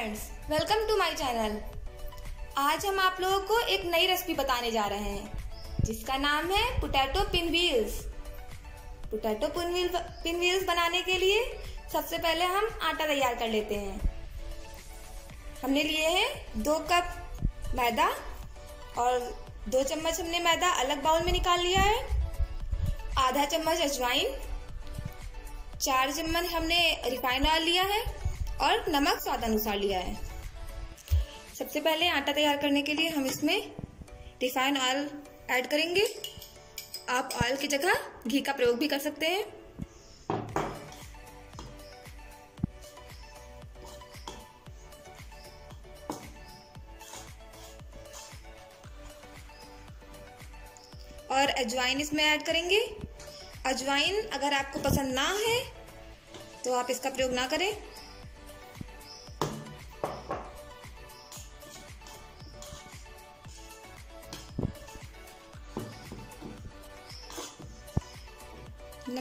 Friends welcome to my channel आज हम आप लोगों को एक नई रेसिपी बताने जा रहे हैं, जिसका नाम है potato pinwheels potato pinwheel pinwheels बनाने के लिए सबसे पहले हम आटा तैयार कर लेते हैं। हमने लिए हैं दो कप मैदा और दो चम्मच हमने मैदा अलग बाउल में निकाल लिया है। आधा चम्मच अजवाइन, चार चम्मच हमने रिफाइंड ऑयल लिया है। और नमक स्वाद अनुसार लिया है। सबसे पहले आटा तैयार करने के लिए हम इसमें रिफाइन ऑयल ऐड करेंगे। आप ऑयल की जगह घी का प्रयोग भी कर सकते हैं। और अजवाइन इसमें ऐड करेंगे। अजवाइन अगर आपको पसंद ना है तो आप इसका प्रयोग ना करें।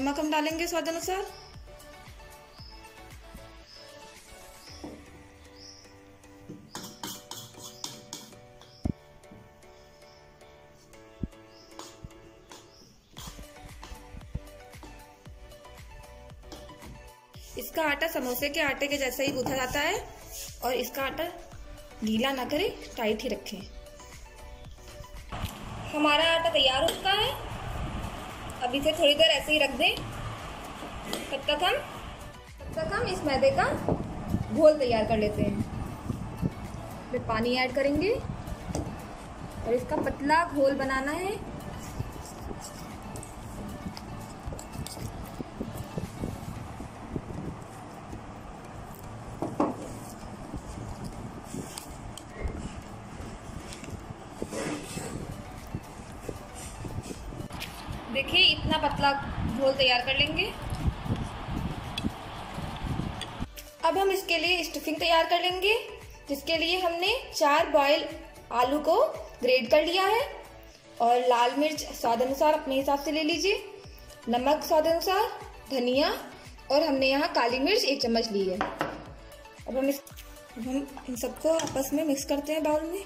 नमक हम डालेंगे स्वाद अनुसार? इसका आटा समोसे के आटे के जैसा ही गूथा जाता है और इसका आटा गीला ना करें टाइट ही रखें। हमारा आटा तैयार हो चुका है। अब इसे थोड़ी देर ऐसे ही रख दें। तब तक हम तब तक हम इस मैदे का घोल तैयार कर लेते हैं। फिर पानी ऐड करेंगे। और इसका पतला घोल बनाना है। इतना पतला घोल तैयार कर लेंगे। अब हम इसके लिए स्टफिंग तैयार कर लेंगे, जिसके लिए हमने चार बॉयल आलू को ग्रेड कर लिया है। और लाल मिर्च स्वाद अनुसार अपने हिसाब से ले लीजिए। नमक स्वाद अनुसार, धनिया, और हमने यहाँ काली मिर्च एक चम्मच ली है। अब हम इस हम इन सबको आपस में मिक्स करते हैं बाउल में।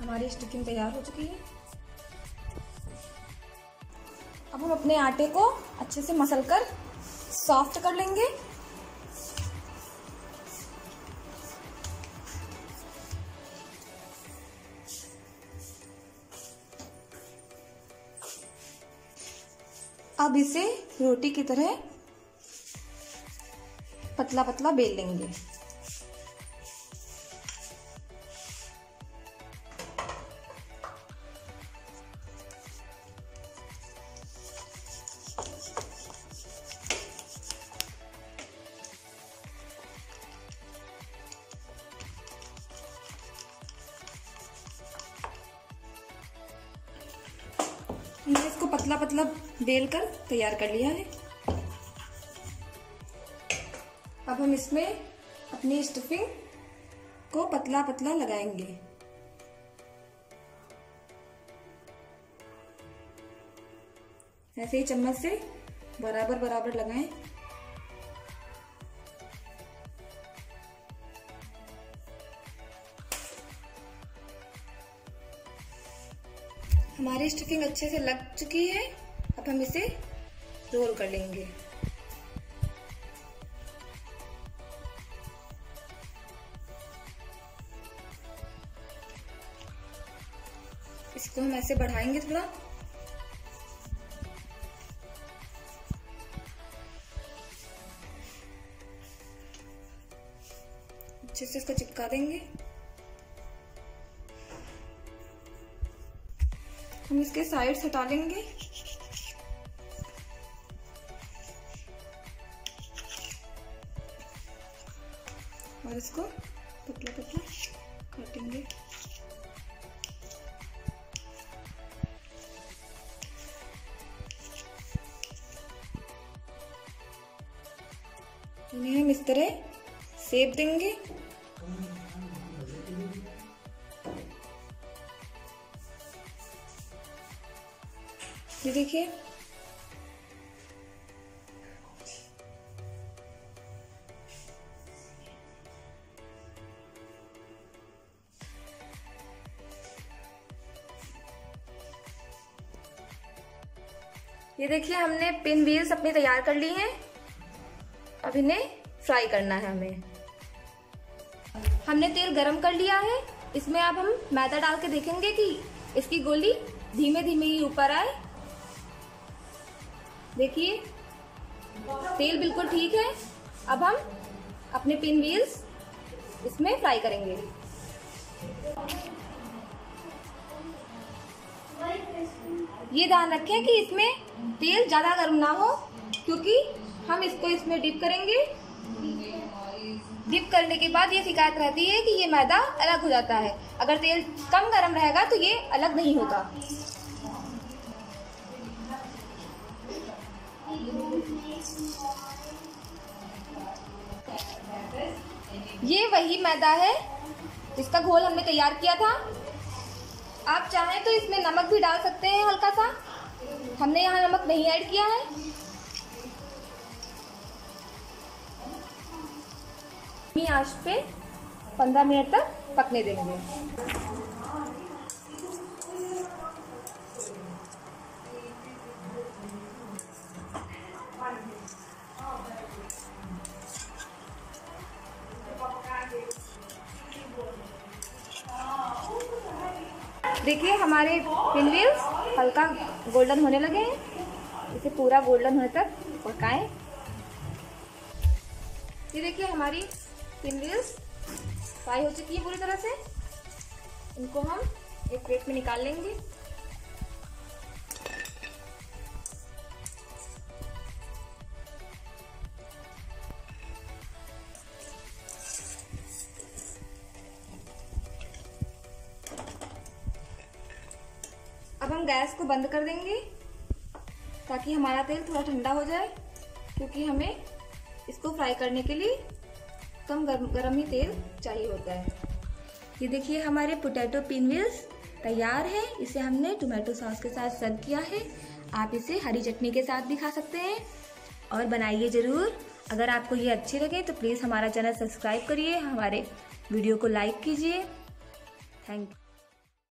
हमारी स्टिकिंग तैयार हो चुकी है। अब हम अपने आटे को अच्छे से मसल कर सॉफ्ट कर लेंगे। अब इसे रोटी की तरह पतला पतला बेल लेंगे। पतला पतला बेल कर तैयार कर लिया है। अब हम इसमें अपनी स्टफिंग को पतला पतला लगाएँगे। ऐसे ही चम्मच से बराबर बराबर लगाएँ। हमारी स्टफिंग अच्छे से लग चुकी है, अब हम इसे रोल कर लेंगे। इसको हम ऐसे बढ़ाएँगे थोड़ा। अच्छे से इसको चिपका देंगे। हम इसके साइड हटा लेंगे। और इसको पतला पतला काटेंगे। इन्हें हम इस तरह सेब देंगे। ये देखिए। ये देखिए, हमने पिन व्हील्स अपनी तैयार कर ली हैं। अब इन्हें फ्राई करना है हमें। हमने तेल गरम कर लिया है। इसमें अब हम मैदा डाल के देखेंगे कि इसकी गोली धीमे धीमे ही ऊपर आए। देखिए, तेल बिल्कुल ठीक है। अब हम अपने पिन व्हील्स इसमें फ्राई करेंगे। ये ध्यान रखें कि इसमें तेल ज़्यादा गर्म ना हो, क्योंकि हम इसको इसमें डिप करेंगे। डिप करने के बाद ये शिकायत रहती है कि ये मैदा अलग हो जाता है। अगर तेल कम गर्म रहेगा तो ये अलग नहीं होगा ये वही मैदा है, जिसका घोल हमने तैयार किया था। आप चाहें तो इसमें नमक भी डाल सकते हैं हल्का सा हमने यहाँ नमक नहीं ऐड किया है। आँच पे 15 मिनट तक पकने देंगे। देखिए, हमारे पिन व्हील्स हल्का गोल्डन होने लगे हैं। इसे पूरा गोल्डन होने तक पकाएँ। ये देखिए, हमारी पिन व्हील्स फ्राई हो चुकी है पूरी तरह से। इनको हम एक प्लेट में निकाल लेंगे। अब हम गैस को बंद कर देंगे ताकि हमारा तेल थोड़ा ठंडा हो जाए, क्योंकि हमें इसको फ्राई करने के लिए कम गर्म गर्म ही तेल चाहिए होता है। ये देखिए हमारे पोटैटो पिनविल्स तैयार है। इसे हमने टोमेटो सॉस के साथ सर्व किया है। आप इसे हरी चटनी के साथ भी खा सकते हैं। और बनाइए ज़रूर। अगर आपको ये अच्छे लगे तो प्लीज़ हमारा चैनल सब्सक्राइब करिए, हमारे वीडियो को लाइक कीजिए। Thank you